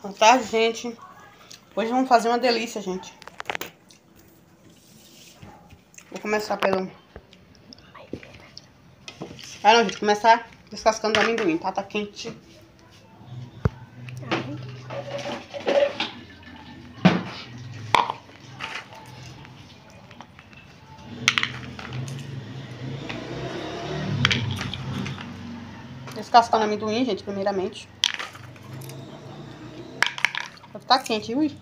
Tarde, gente. Hoje vamos fazer uma delícia, gente. Vou começar pelo... Ah, não, gente. Começar descascando o amendoim, tá? Tá quente. Descascando amendoim, gente, primeiramente. Tá quente, ui.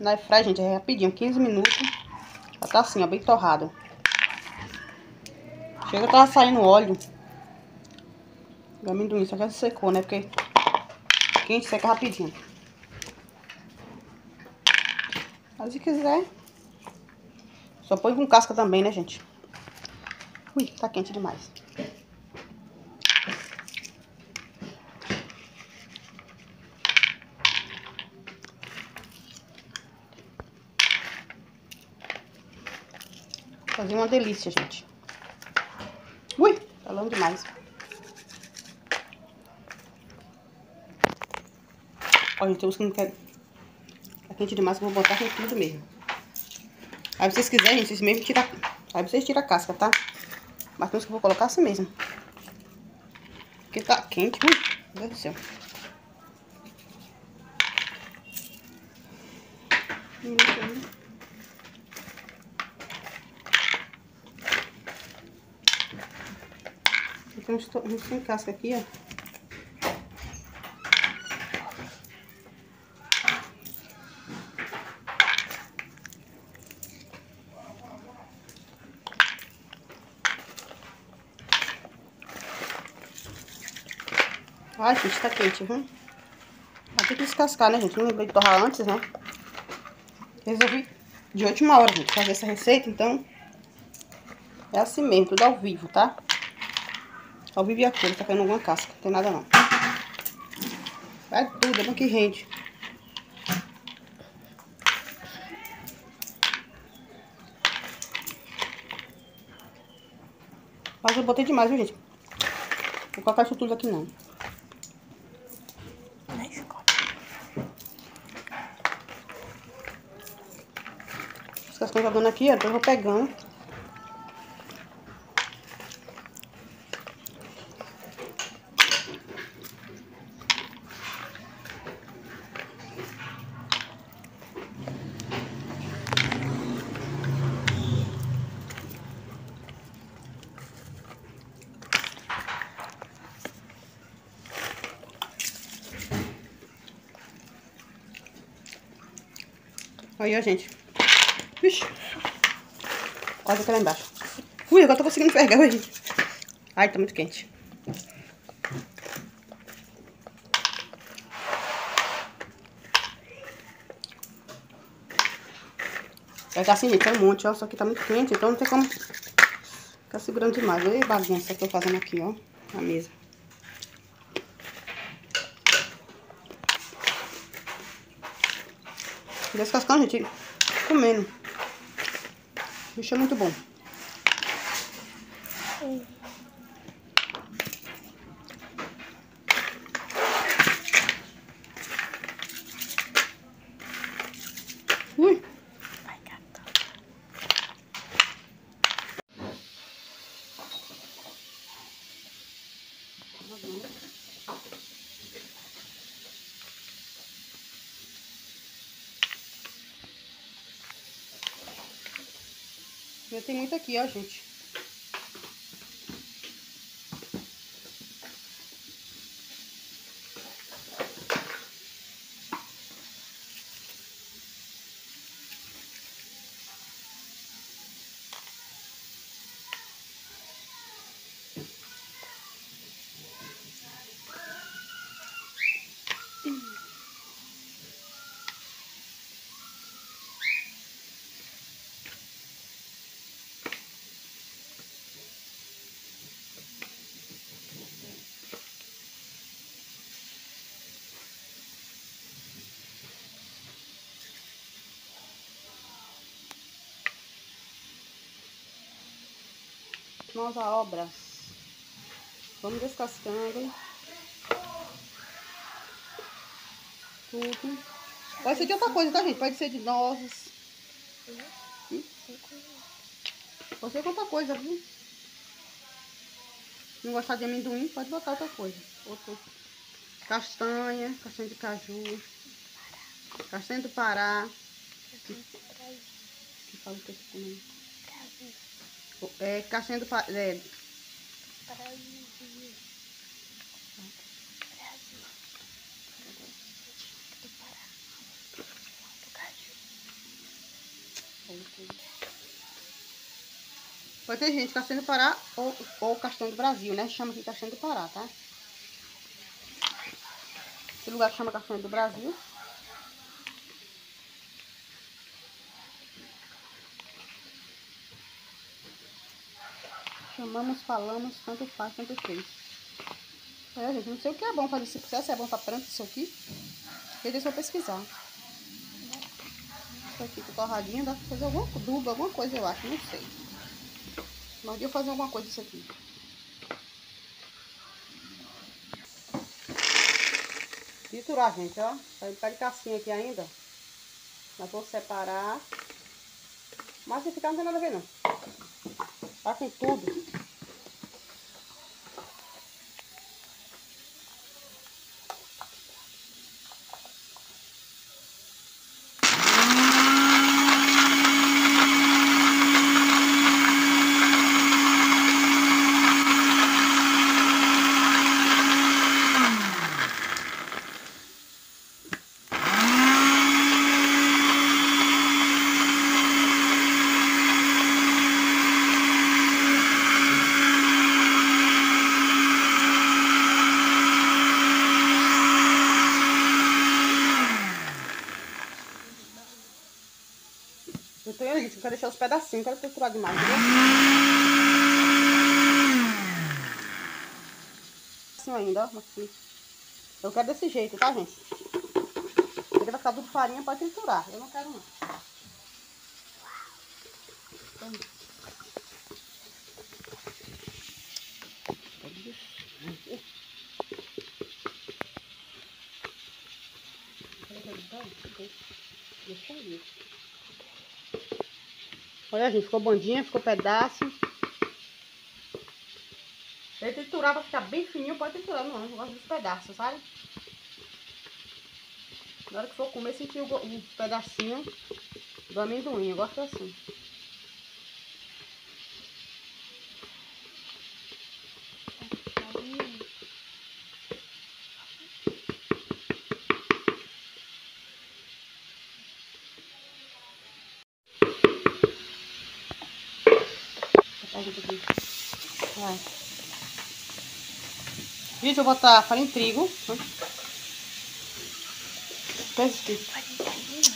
Na fry, gente, é rapidinho, 15 minutos. Já tá assim, ó, bem torrado. Chega, tava saindo óleo. O amendoim só já secou, né? Porque quente seca rapidinho. Mas se quiser, só põe com casca também, né, gente? Ui, tá quente demais. Uma delícia, gente. Ui, falando demais. Ó, gente, eu que não quero... Tá quente demais, eu vou botar com tudo mesmo. Aí vocês quiserem, gente, vocês mesmo tiram... Aí vocês tiram a casca, tá? Mas penso que eu vou colocar assim mesmo. Porque tá quente. Ui, meu Deus do céu. Hum, Então, uns sem casca aqui, ó. Ai, gente, tá quente, viu? Vai ter que descascar, né, gente? Não lembrei de torrar antes, né? Resolvi de última hora, gente, fazer essa receita, então... É assim mesmo, tudo ao vivo, tá? Ao vivo e tá caindo alguma casca, não tem nada não. Vai tudo, é bom que rende. Mas eu botei demais, viu, gente? Vou colocar isso tudo aqui não. As cascas jogando aqui, ó, então eu vou pegando. Aí, ó, gente. Quase aqui lá embaixo. Ui, agora tô conseguindo pegar, gente. Ai, tá muito quente. Pegar assim, gente, é um monte, ó. Só que tá muito quente, então não tem como ficar segurando demais. Olha a bagunça que eu tô fazendo aqui, ó. Na mesa. Descascando, gente, comendo. Bicho é muito bom. Ui. Vai, gata. Já tem muito aqui, ó, gente. À obra. Vamos descascando. Tudo. Pode ser de outra coisa, tá, gente? Pode ser de nozes. Hum? Pode ser de outra coisa, viu? Não gostar de amendoim, pode botar outra coisa. Outro. Castanha, castanha de caju. Castanha do Pará. Que, que fala que também. É, castanha do. É. Pode ter gente castanha do Pará ou, ou castanha do Brasil, né? Chama aqui castanha do Pará, tá? Esse lugar que chama castanha do Brasil. Chamamos, falamos, tanto faz, tanto fez. É, gente, não sei o que é bom fazer esse processo, é bom pra planta isso aqui. Eu deixa eu pesquisar. Isso aqui com torradinha, dá pra fazer alguma dúvida, alguma coisa, eu acho, não sei. Mas eu fazer alguma coisa disso aqui. Triturar, gente, ó. Tá de casquinha aqui ainda. Mas vou separar. Mas se ficar não tem nada a ver, não. Tá com tudo. Eu quero deixar os pedacinhos, quero triturar demais, viu? Assim ainda, ó, aqui. Eu quero desse jeito, tá, gente? Ele vai ficar tudo farinha pra triturar. Eu não quero, não. Deixa eu Olha, gente, ficou bandinha, ficou pedaço. Se triturar pra ficar bem fininho, pode triturar. Não, eu gosto dos pedaços, sabe? Na hora que for comer, sentir o, o pedacinho do amendoim. Eu gosto assim. Vai. Gente, eu vou botar farinha de trigo.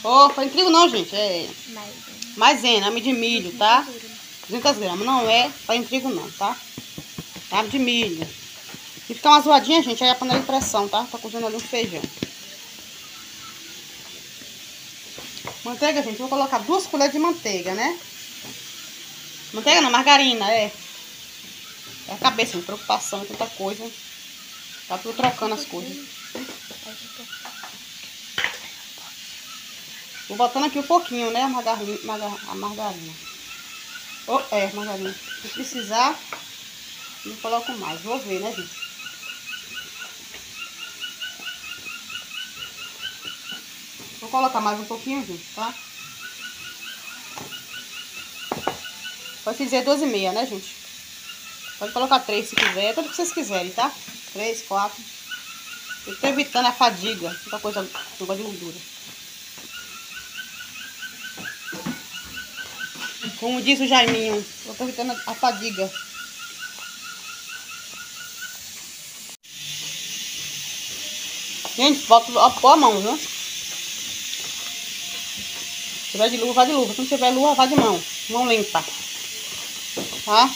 Oh, farinha de trigo não, gente. É maisena, ame de milho, tá? 200 gramas. Não é farinha de trigo não, tá? É ame de milho. E ficar uma zoadinha, gente, aí é a panela de pressão, tá? Tá cozinhando ali um feijão. Manteiga, gente, vou colocar duas colheres de manteiga, né? Manteiga não, margarina, é. É a cabeça, preocupação, tanta coisa. Tá tudo trocando as coisas. Vou botando aqui um pouquinho, né? A margarina. A margarina. Oh, é, margarina. Se precisar, não coloco mais. Vou ver, né, gente? Vou colocar mais um pouquinho, gente, tá? Pode dizer 12 e meia, né, gente? Pode colocar três se quiser, tudo que vocês quiserem, tá? Três, quatro. Eu tô evitando a fadiga, muita coisa, negócio de gordura. Como diz o Jaiminho, eu tô evitando a fadiga. Gente, bota a, a mão, né? Se tiver de luva, vai de luva. Se não tiver luva, vai de mão. Mão limpa. Tá?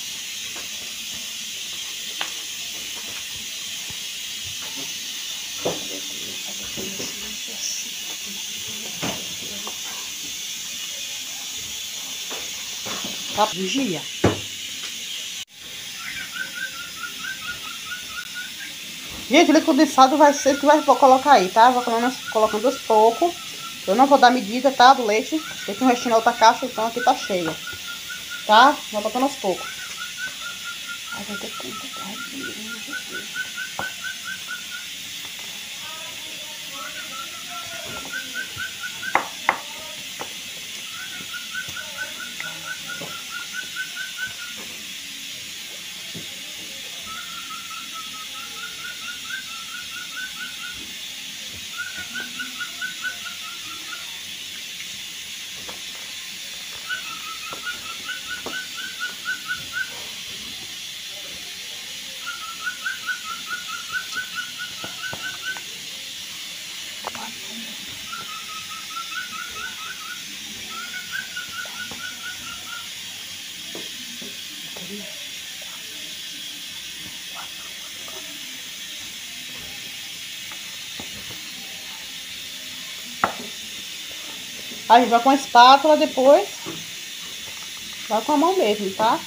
Tá? Gente, o leite condensado vai ser que vai colocar aí, tá? Vou colocando, aos poucos. Eu não vou dar medida, tá? Do leite. Tem um restinho na outra caixa, então aqui tá cheia. Tá? Vou botando aos poucos. Ai, vai ter conta, A gente vai com a espátula depois. Vai com a mão mesmo, tá?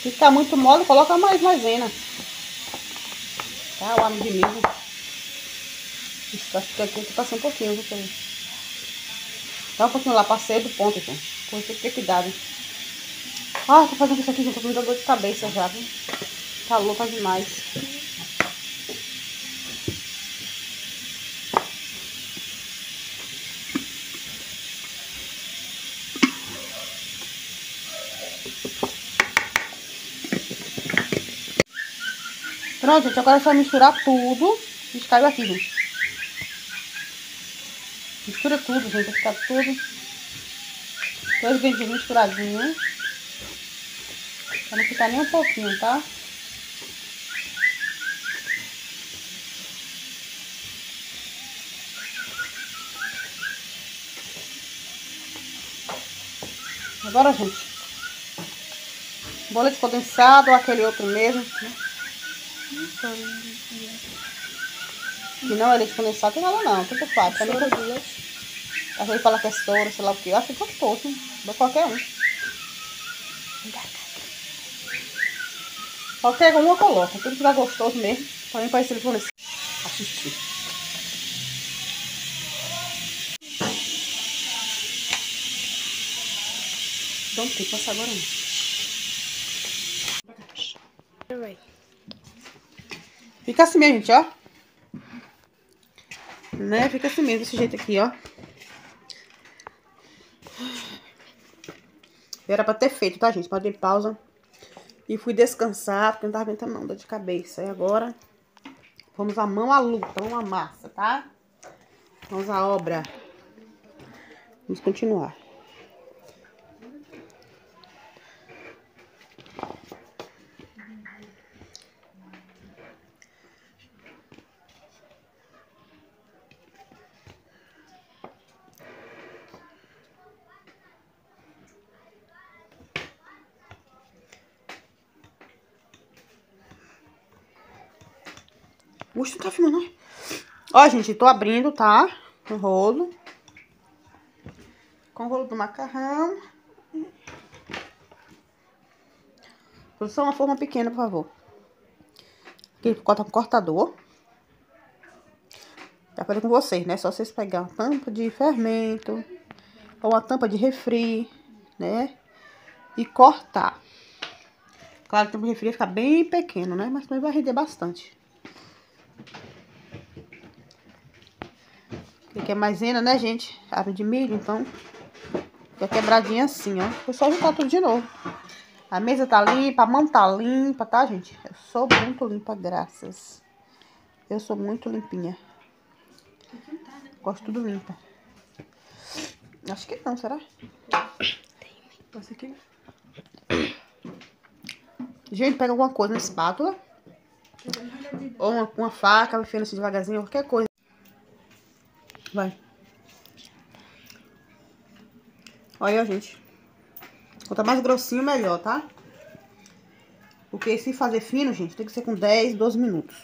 Se ficar muito mole, coloca mais maisena. Tá? O amigo de milho. Isso, acho que aqui eu tô passando um pouquinho, viu? Dá um pouquinho lá, passei do ponto, gente. Por isso tem que ter cuidado. Ah, tô fazendo isso aqui, gente. Tô com muita dor de cabeça já, viu? Tá louca demais. Pronto, gente, agora é só misturar tudo. Descaiu aqui, gente. Mistura tudo, gente, vai ficar tudo. Dois dentes misturadinhos. Pra não ficar nem um pouquinho, tá? Agora, gente, boleto condensado ou aquele outro mesmo, né? Que não é leite condensado, tem nada não, tudo faz. Por dias. Às vezes fala que é soro, sei lá o que. Eu acho gostoso, dá qualquer um. Qualquer um eu coloco, tudo que dá gostoso mesmo. Pra mim parece leite condensado. Assistir. Não tem que passar agora não. Fica assim mesmo, gente, ó. Né? Fica assim mesmo, desse jeito aqui, ó. Era pra ter feito, tá, gente? Pode ir pausa. E fui descansar, porque não tava aguentando não, dor de cabeça. E agora, vamos à mão à luta, vamos à massa, tá? Vamos à obra. Vamos continuar. Tá filmando, não. Ó, gente, tô abrindo, tá? O rolo. Com o rolo do macarrão. Só uma forma pequena, por favor. Aqui, corta com cortador. Já falei com vocês, né? Só vocês pegar uma tampa de fermento. Ou uma tampa de refri, né? E cortar. Claro que o refri vai ficar bem pequeno, né? Mas também vai render bastante. Aqui é maisena, né, gente? Árvore de milho, então fica quebradinha assim, ó. Vou só juntar tudo de novo. A mesa tá limpa, a mão tá limpa, tá, gente? Eu sou muito limpa, graças. Eu sou muito limpinha. Gosto tudo limpa. Acho que não, será? Aqui. Gente, pega alguma coisa na espátula. Ou uma, uma faca, vai assim devagarzinho, qualquer coisa. Vai. Olha, gente. Quanto mais grossinho, melhor, tá? Porque se fazer fino, gente, tem que ser com 10, 12 minutos.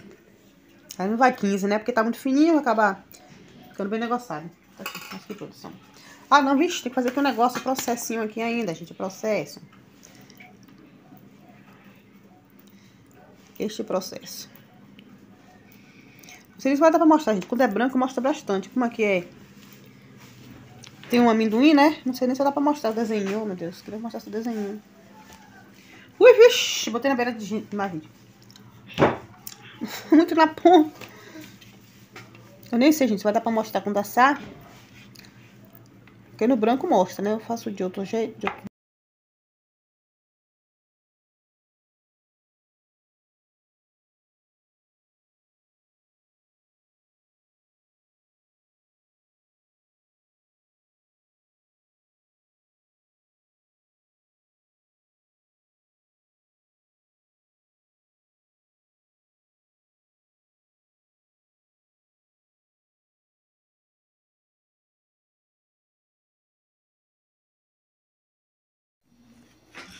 Aí não vai 15, né? Porque tá muito fininho, vai acabar ficando bem negociado. Tá aqui, acho que produção. Ah, não, vixe, tem que fazer aqui um negócio, processinho aqui ainda, gente, processo. Este processo. Se vai dar pra mostrar, gente. Quando é branco, mostra bastante. Como que é? Tem um amendoim, né? Não sei nem se dá pra mostrar o desenho. Oh, meu Deus, queria mostrar esse desenho. Ui, vixi, botei na beira de mais vídeo. Muito na ponta. Eu nem sei, gente, se vai dar pra mostrar quando assar. Porque no branco mostra, né? Eu faço de outro jeito, de outro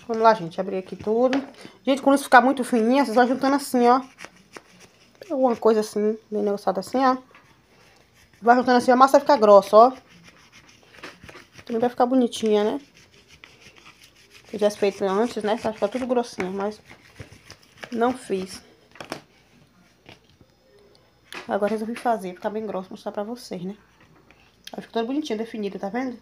Vamos lá, gente, abrir aqui tudo. Gente, quando isso ficar muito fininho, vocês vão juntando assim, ó. Alguma coisa assim, bem negociada assim, ó. Vai juntando assim, a massa vai ficar grossa, ó. Também vai ficar bonitinha, né? Fizesse feito antes, né? Vai ficar tudo grossinho, mas não fiz. Agora resolvi fazer, ficar bem grosso, mostrar pra vocês, né? Vai ficar todo bonitinho, definido, tá vendo?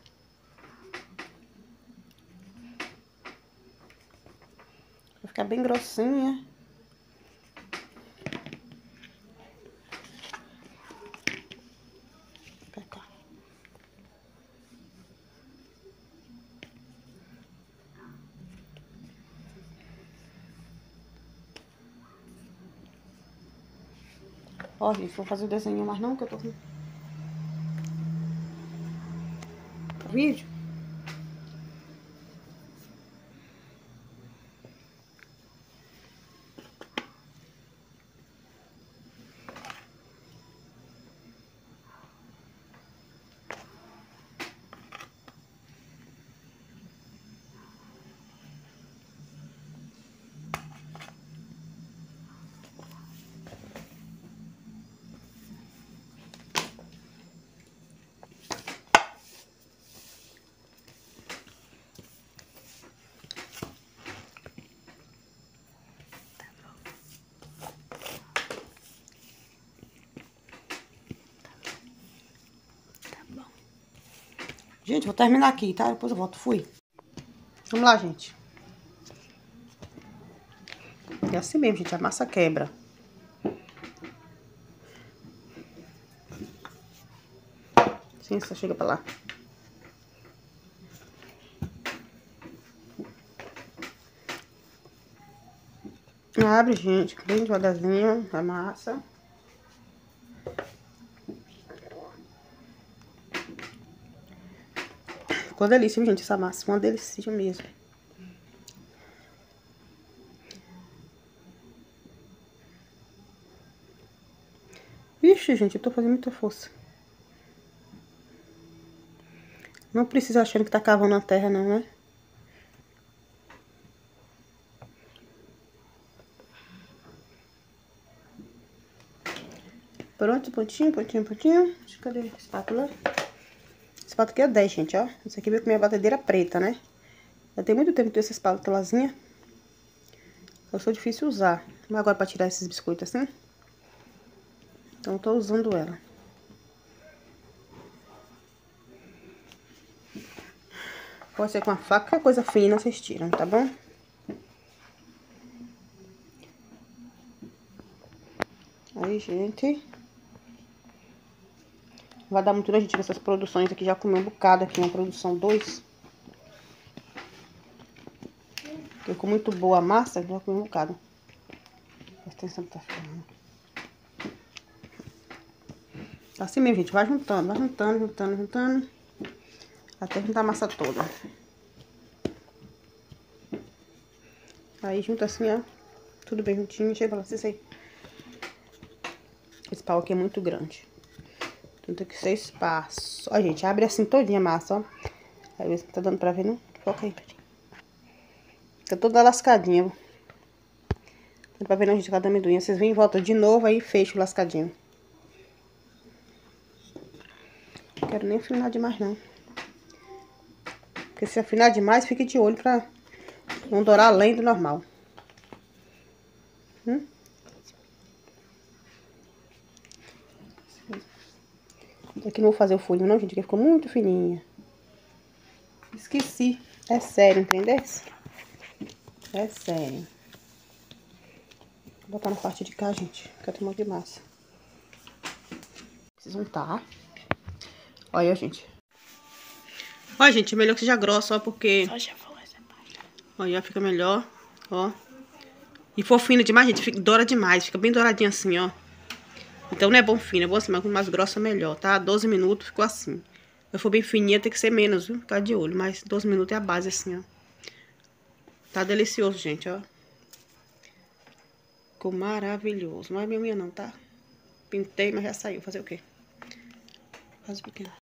Ficar bem grossinha. Ó, gente, vou fazer o desenho mais não, que eu tô com... Vídeo. Gente, vou terminar aqui, tá? Depois eu volto. Fui. Vamos lá, gente. É assim mesmo, gente. A massa quebra. Sim, só chega pra lá. Abre, gente, bem devagarzinho a massa. Ficou delícia, gente, essa massa. Uma delícia mesmo. Vixe, gente, eu tô fazendo muita força. Não precisa achando que tá cavando a terra, não, né? Pronto, pontinho, pontinho, pontinho. Cadê a espátula? Espátula aqui é 10, gente, ó. Isso aqui veio com minha batedeira preta, né? Já tem muito tempo que eu tenho essa espátulazinha. Só sou difícil usar. Mas agora pra tirar esses biscoitos assim. Então eu tô usando ela. Pode ser com a faca, coisa fina vocês tiram, tá bom? Aí, gente. Vai dar muito a gente nessas produções aqui. Já comi um bocado aqui, uma produção 2. Ficou muito boa a massa, já comi um bocado. Presta atenção que tá ficando. Assim mesmo, gente. Vai juntando, vai juntando, juntando, juntando. Até juntar a massa toda. Aí junta assim, ó. Tudo bem juntinho. Chega pra vocês aí. Esse pau aqui é muito grande. Tem que ser espaço. Ó, gente, abre assim todinha a massa, ó. Aí se tá dando pra ver, não? Foca aí, Pedrinho. Tá toda lascadinha. Dá pra ver, não, gente, cada amendoim. Vocês vêm em volta de novo, aí fecha o lascadinho. Não quero nem afinar demais, não. Porque se afinar demais, fique de olho pra não dourar além do normal. Hum? Que não vou fazer o furinho não, gente, porque ficou muito fininha. Esqueci. É sério, entendeu? É sério. Vou botar na parte de cá, gente, que eu tenho um monte de massa. Preciso untar. Olha, gente. Olha, gente, é melhor que seja grossa, ó, porque... Só já vou essa parte. Olha, fica melhor, ó. E for fina demais, gente, fica, doura demais. Fica bem douradinha assim, ó. Então não é bom fina, é bom assim, mas mais grossa melhor, tá? 12 minutos ficou assim. Se for bem fininha, tem que ser menos, viu? Ficar de olho. Mas 12 minutos é a base assim, ó. Tá delicioso, gente, ó. Ficou maravilhoso. Não é minha unha não, tá? Pintei, mas já saiu. Fazer o quê? Faz pequeno.